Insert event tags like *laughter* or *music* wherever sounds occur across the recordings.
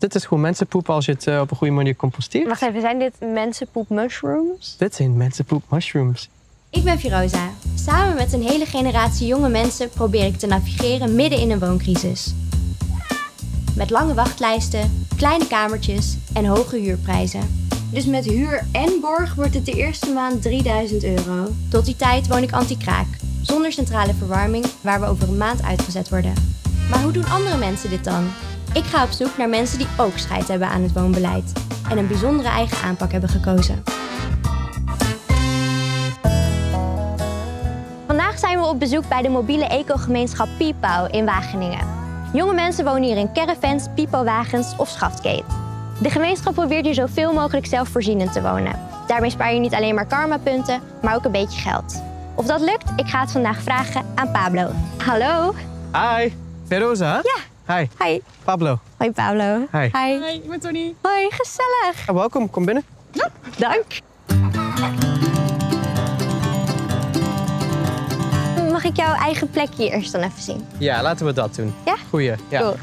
Dit is gewoon mensenpoep als je het eh, op een goede manier composteert. Wacht even, zijn dit mensenpoep mushrooms? Dit zijn mensenpoep mushrooms. Ik ben Firoza. Samen met een hele generatie jonge mensen probeer ik te navigeren midden in een wooncrisis. Met lange wachtlijsten, kleine kamertjes en hoge huurprijzen. Dus met huur en borg wordt het de eerste maand 3000 euro. Tot die tijd woon ik anti-kraak, zonder centrale verwarming, waar we over een maand uitgezet worden. Maar hoe doen andere mensen dit dan? Ik ga op zoek naar mensen die ook scheid hebben aan het woonbeleid en een bijzondere eigen aanpak hebben gekozen. Vandaag zijn we op bezoek bij de mobiele ecogemeenschap Piepau in Wageningen. Jonge mensen wonen hier in caravans, piepauwagens of schaftkeet. De gemeenschap probeert hier zoveel mogelijk zelfvoorzienend te wonen. Daarmee spaar je niet alleen maar karmapunten, maar ook een beetje geld. Of dat lukt? Ik ga het vandaag vragen aan Pablo. Hallo. Hi, Veroza. Ja. Hi, Hi. Pablo. Hoi Pablo. Hi. Hi. Hi, ik ben Tony. Hoi, gezellig. Ja, welkom, kom binnen. Dank. Mag ik jouw eigen plekje eerst dan even zien? Ja, laten we dat doen. Ja? Goeie. Ja. Cool.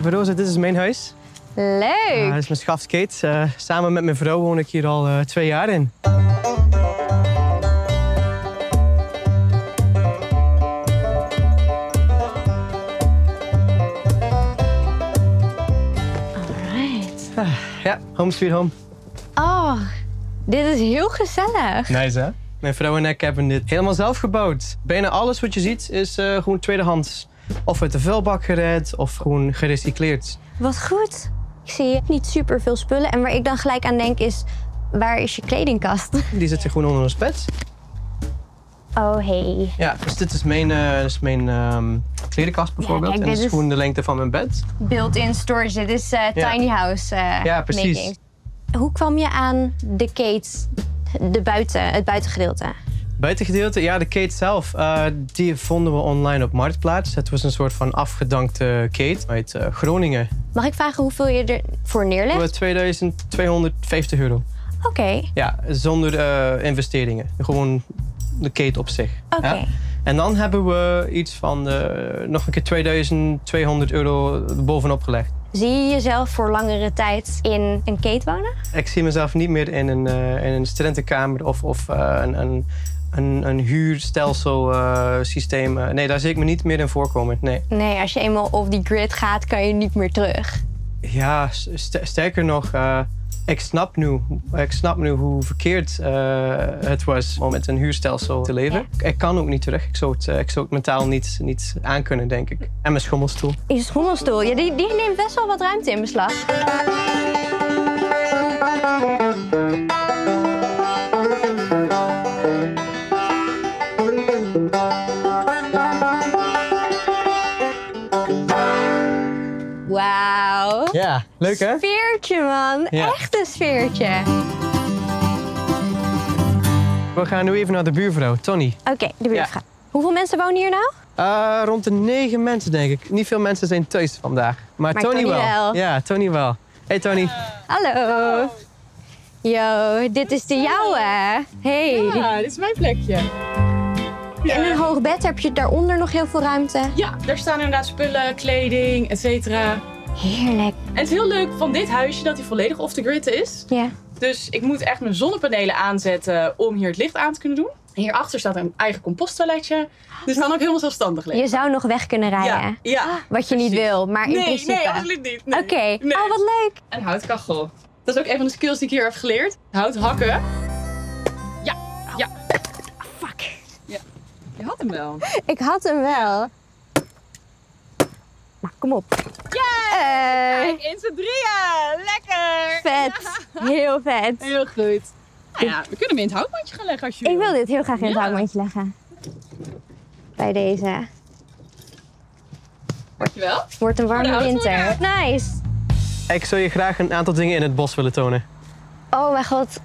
Veroza, dit is mijn huis. Leuk. Uh, dit is mijn schafskate. Uh, samen met mijn vrouw woon ik hier al uh, twee jaar in. Ja, home sweet home. Oh, dit is heel gezellig. Nice, hè? Mijn vrouw en ik hebben dit helemaal zelf gebouwd. Bijna alles wat je ziet is uh, gewoon tweedehands. Of uit de vuilbak gered of gewoon gerecycleerd. Wat goed. Ik zie niet super veel spullen. En waar ik dan gelijk aan denk is, waar is je kledingkast? Die zit er gewoon onder ons bed. Oh, hey. Ja, dus dit is mijn, uh, dit is mijn um, kledingkast bijvoorbeeld. kijk, en dit is is gewoon de lengte van mijn bed. Built-in storage. Dit is uh, Ja. tiny house uh, Ja, precies. making. Hoe kwam je aan de Kate, de buiten, het buitengedeelte? Buitengedeelte, ja, de kate zelf, die vonden we online op Marktplaats. Het was een soort van afgedankte kate uit Groningen. Mag ik vragen hoeveel je ervoor neerlegt? Voor 2250 euro. Oké. Ja, zonder uh, investeringen. Gewoon de kate op zich. Oké. Ja. En dan hebben we iets van nog een keer 2200 euro bovenop gelegd. Zie je jezelf voor langere tijd in een kate wonen? Ik zie mezelf niet meer in een, uh, in een studentenkamer of, of uh, een, een, een, een huurstelselsysteem. Systeem. nee, daar zie ik me niet meer in voorkomen. Nee, nee als je eenmaal op die grid gaat, kan je niet meer terug. Ja, st sterker nog, ik, snap nu, ik snap nu hoe verkeerd het was om met een huurstelsel te leven. Ja. Ik kan ook niet terug. Ik zou het, ik zou het mentaal niet, niet aankunnen, denk ik. En mijn schommelstoel. Je schommelstoel, ja, die, die neemt best wel wat ruimte in beslag. Leuk hè? Sfeertje, man. Ja. Echt een sfeertje. We gaan nu even naar de buurvrouw, Tony. Oké, okay, de buurvrouw. Hoeveel mensen wonen hier nou? Uh, rond de negen mensen, denk ik. Niet veel mensen zijn thuis vandaag. Maar, Maar Tony, Tony wel. wel. Ja, Tony wel. Hey Tony. Hallo. Yo, dit is de jouwe. Hey. Ja, dit is mijn plekje. En een hoog bed, heb je daaronder nog heel veel ruimte? Ja, daar staan inderdaad spullen, kleding, et cetera. Heerlijk. En het is heel leuk van dit huisje dat hij volledig off the grid is. Ja. Dus ik moet echt mijn zonnepanelen aanzetten om hier het licht aan te kunnen doen. Hierachter staat een eigen composttoiletje. Dus dan ook helemaal zelfstandig leven. Je zou nog weg kunnen rijden. Ja, ja. Wat je niet wil, maar in nee, principe. Nee, absoluut niet. Nee. Oké. Nee. Oh, wat leuk. Een houtkachel. Dat is ook een van de skills die ik hier heb geleerd. Hout hakken. Ja, ja. Fuck. Je had hem wel. Ik had hem wel. Kom op. Eh, Kijk, in z'n drieën. Lekker. vet. *laughs* Heel vet. Heel goed. Nou ja, we kunnen hem in het houtmandje gaan leggen als je Ik wil dit heel graag in het Ja. houtmandje leggen. Bij deze. Dankjewel. Wordt een warme winter. Nice. Ik zou je graag een aantal dingen in het bos willen tonen. Oh mijn god.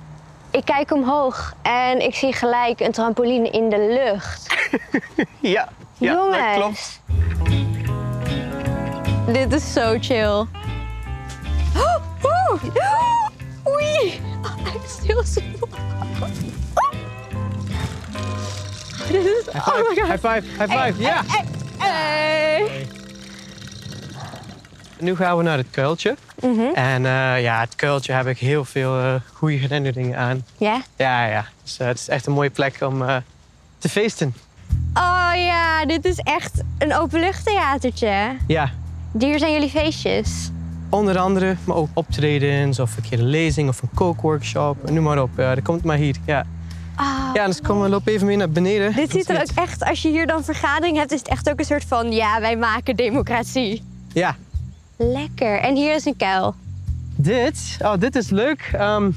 Ik kijk omhoog en ik zie gelijk een trampoline in de lucht. *laughs* Ja, ja Jongens. dat klopt. Dit is zo chill. Oh, oeh, oeh, Oei. Oh, hij is. Dit. High Oh my five, god. high five, high five. Ja! Hey. Nu gaan we naar het kuiltje. Mhm. En eh, ja, het kuiltje heb ik heel veel eh, goede herinneringen aan. Ja? Ja, ja. Dus, eh, het is echt een mooie plek om te feesten. Oh ja, dit is echt een openluchttheatertje. Ja, Hier zijn jullie feestjes. onder andere, maar ook optredens of een keer een lezing of een kookworkshop. Noem maar op. Ja, dat komt maar hier. Ja, Ah, ja dus kom, loop even mee naar beneden. dit ziet er ook echt, als je hier dan vergadering hebt, is het echt ook een soort van, ja, wij maken democratie. Ja, Lekker. En hier is een kuil. Dit, oh, dit is leuk. Ehm,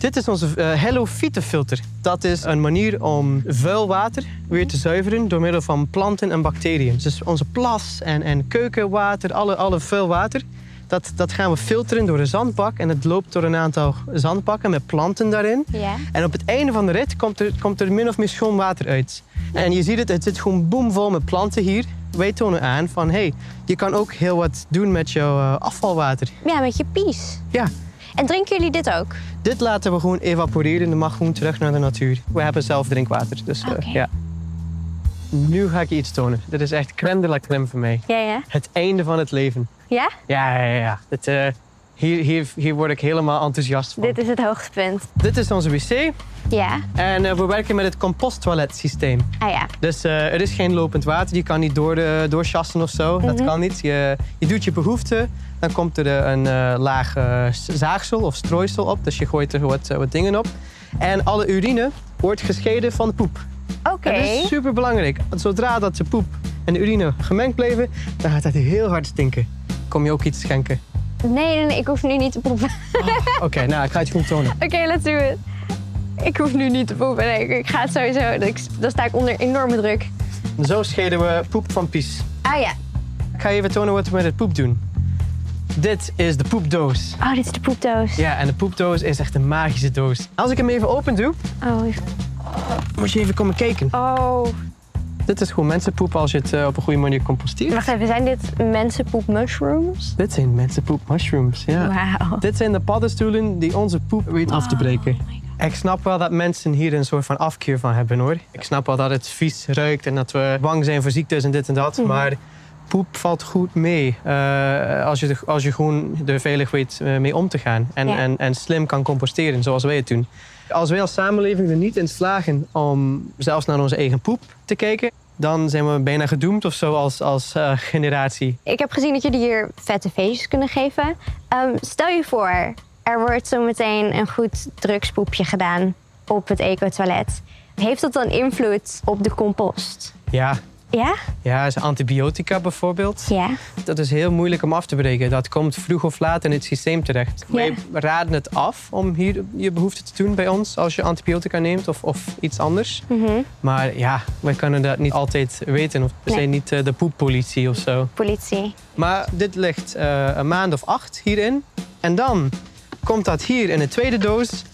dit is onze eh, Hello filter. Dat is een manier om vuil water weer te zuiveren door middel van planten en bacteriën. Dus onze plas en, en keukenwater, alle, alle vuil water, dat, dat gaan we filteren door een zandbak. En het loopt door een aantal zandbakken met planten daarin. Ja. En op het einde van de rit komt er, komt er min of meer schoon water uit. En je ziet het, het zit gewoon boomvol met planten hier. Wij tonen aan van, hey, je kan ook heel wat doen met jouw eh, afvalwater. Ja, met je pies. Ja, En drinken jullie dit ook? dit laten we gewoon evaporeren. Dat mag gewoon terug naar de natuur. We hebben zelf drinkwater, dus eh, ja. Nu ga ik je iets tonen. Dit is echt crème de la crème voor mij. Ja, ja. Het einde van het leven. Ja? Ja, ja, ja. Dit, eh, hier, hier, hier word ik helemaal enthousiast van. Dit is het hoogtepunt. Dit is onze wc. Ja. En eh, we werken met het composttoiletsysteem. Ah ja. Dus eh, er is geen lopend water. Je kan niet door, de, doorchassen of zo. Dat Mhm. kan niet. Je, je doet je behoefte. Dan komt er eh, een laag zaagsel of strooisel op. Dus je gooit er wat, wat dingen op. En alle urine wordt gescheiden van de poep. Oké. Dat is super belangrijk. Zodra dat de poep en de urine gemengd blijven, dan gaat het heel hard stinken. Kom je ook iets schenken? Nee, nee, nee, ik hoef nu niet te poepen. Oké, nou, ik ga het gewoon tonen. Oké, let's do it. Ik hoef nu niet te poepen. Nee, ik- ga het sowieso. ik- Dan sta ik onder enorme druk. Zo scheiden we poep van pies. Ah ja. Ik ga je even tonen wat we met het poep doen. Dit is de poepdoos. Oh, dit is de poepdoos. Ja, en de poepdoos is echt een magische doos. Als ik hem even open doe, Oh. moet je even komen kijken. oh. Dit is gewoon mensenpoep als je het eh, op een goede manier composteert. Wacht even, zijn dit mensenpoep mushrooms? Dit zijn mensenpoep mushrooms, ja. Wauw. Dit zijn de paddenstoelen die onze poep weet af te breken. Oh. Ik snap wel dat mensen hier een soort van afkeer van hebben hoor. Ik snap wel dat het vies ruikt en dat we bang zijn voor ziektes en dit en dat. Mhm. Maar poep valt goed mee. eh, als, je de- als je gewoon er veilig weet eh, mee om te gaan. En, Ja. en, en slim kan composteren zoals wij het doen. Als wij als samenleving er niet in slagen om zelfs naar onze eigen poep te kijken. Dan zijn we bijna gedoemd of zo als, als eh, generatie. Ik heb gezien dat jullie hier vette feestjes kunnen geven. Ehm, stel je voor, er wordt zo meteen een goed drugspoepje gedaan op het eco-toilet. Heeft dat dan invloed op de compost? Ja, Ja? ja is antibiotica bijvoorbeeld. Ja. Dat is heel moeilijk om af te breken. Dat komt vroeg of laat in het systeem terecht. Ja. Wij raden het af om hier je behoefte te doen bij ons als je antibiotica neemt of, of iets anders. Mhm. Maar ja, wij kunnen dat niet altijd weten. Of we Nee. zijn niet eh, de poeppolitie of zo. Politie. Maar dit ligt eh, een maand of acht hierin. En dan komt dat hier in de tweede doos.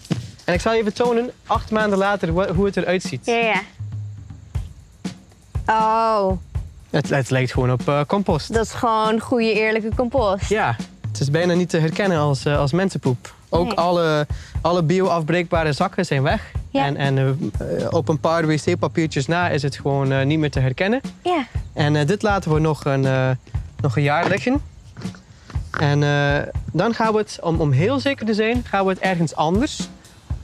En ik zal je even tonen, acht maanden later, hoe het eruit ziet. Ja, ja. Oh, Het, het lijkt gewoon op eh, compost. dat is gewoon goede eerlijke compost. Ja, het is bijna niet te herkennen als, eh, als mensenpoep. Ook Nee. alle, alle bio-afbreekbare zakken zijn weg. Ja. En, en eh, op een paar wc-papiertjes na is het gewoon niet meer te herkennen. Ja. En dit laten we nog een, nog een jaar liggen. En dan gaan we het, om, om heel zeker te zijn, gaan we het ergens anders,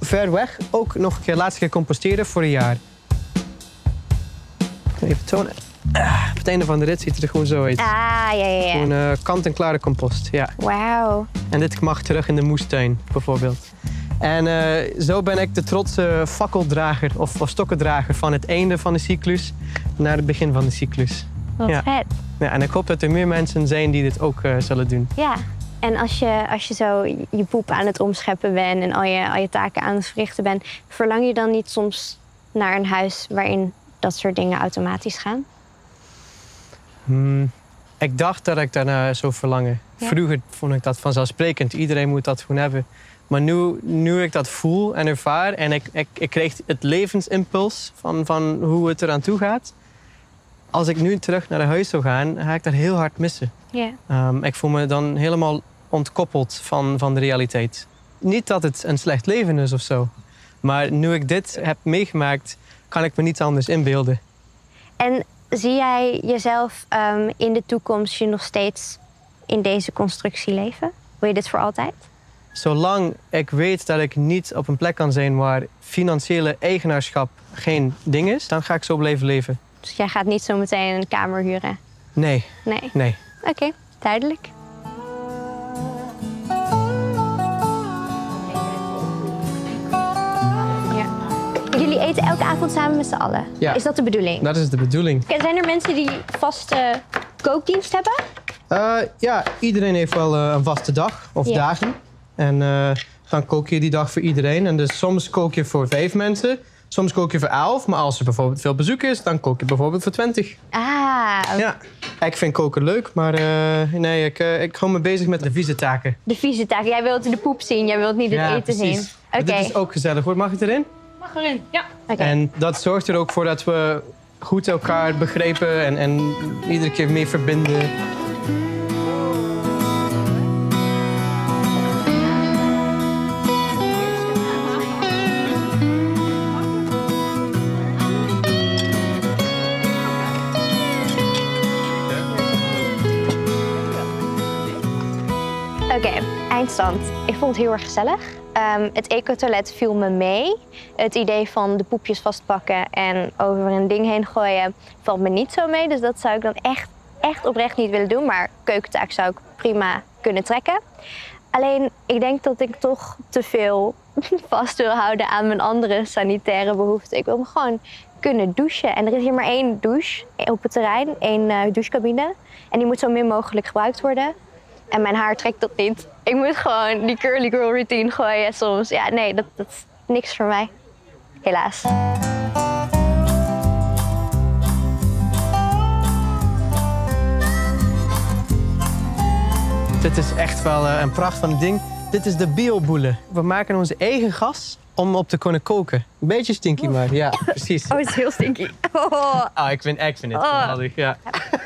ver weg, ook nog een keer laatste keer composteren voor een jaar. Even tonen. Ah, op het einde van de rit ziet het er gewoon zo uit. Ah, ja, ja, ja. Gewoon eh, kant-en-klare compost, ja. Wauw. En dit mag terug in de moestuin, bijvoorbeeld. En eh, zo ben ik de trotse fakkeldrager of, of stokkendrager van het einde van de cyclus naar het begin van de cyclus. Wat Ja. vet. Ja, en ik hoop dat er meer mensen zijn die dit ook eh, zullen doen. Ja. En als je, als je zo je poep aan het omscheppen bent en al je, al je taken aan het verrichten bent, verlang je dan niet soms naar een huis waarin dat soort dingen automatisch gaan? Hmm, ik dacht dat ik daarna zou verlangen. Ja. Vroeger vond ik dat vanzelfsprekend. Iedereen moet dat gewoon hebben. Maar nu, nu ik dat voel en ervaar en ik, ik, ik kreeg het levensimpuls van, van hoe het eraan toe gaat. Als ik nu terug naar huis zou gaan, ga ik dat heel hard missen. Ja. Ehm, ik voel me dan helemaal ontkoppeld van, van de realiteit. Niet dat het een slecht leven is of zo. Maar nu ik dit heb meegemaakt, kan ik me niets anders inbeelden. En zie jij jezelf ehm, in de toekomst je nog steeds in deze constructie leven? Wil je dit voor altijd? Zolang ik weet dat ik niet op een plek kan zijn waar financiële eigenaarschap geen ding is, dan ga ik zo blijven leven. Dus jij gaat niet zo meteen een kamer huren? Nee, Nee. nee. Oké, duidelijk. Eten elke avond samen met z'n allen? Ja. Is dat de bedoeling? Dat is de bedoeling. Zijn er mensen die vaste kookdienst hebben? Eh, ja, iedereen heeft wel eh, een vaste dag of dagen. En eh, dan kook je die dag voor iedereen. En dus soms kook je voor vijf mensen, soms kook je voor elf. Maar als er bijvoorbeeld veel bezoek is, dan kook je bijvoorbeeld voor twintig. Ah, Ja, ik vind koken leuk, maar nee, ik, ik hou me bezig met de vieze taken. de vieze taak. Jij wilt de poep zien, jij wilt niet het ja, eten zien. Maar Oké, Dit is ook gezellig hoor. Mag het erin? Mag erin. Ja. En dat zorgt er ook voor dat we goed elkaar begrijpen en, en iedere keer mee verbinden. Ik vond het heel erg gezellig. Ehm, het ecotoilet viel me mee. Het idee van de poepjes vastpakken en over een ding heen gooien valt me niet zo mee. Dus dat zou ik dan echt, echt oprecht niet willen doen. Maar keukentaak zou ik prima kunnen trekken. Alleen, ik denk dat ik toch te veel *laughs* vast wil houden aan mijn andere sanitaire behoeften. Ik wil me gewoon kunnen douchen. En er is hier maar één douche op het terrein, één eh, douchecabine. En die moet zo min mogelijk gebruikt worden. En mijn haar trekt dat niet. Ik moet gewoon die curly girl routine gooien soms. Ja, nee, dat, dat is niks voor mij. Helaas. Dit is echt wel eh, een pracht van een ding. Dit is de bioboele. We maken onze eigen gas om op te kunnen koken. Een beetje stinky, maar ja, precies. Oh, het is heel stinky. *laughs* Oh. Ah, ik vind, ik vind het Oh. geweldig, ja. *laughs*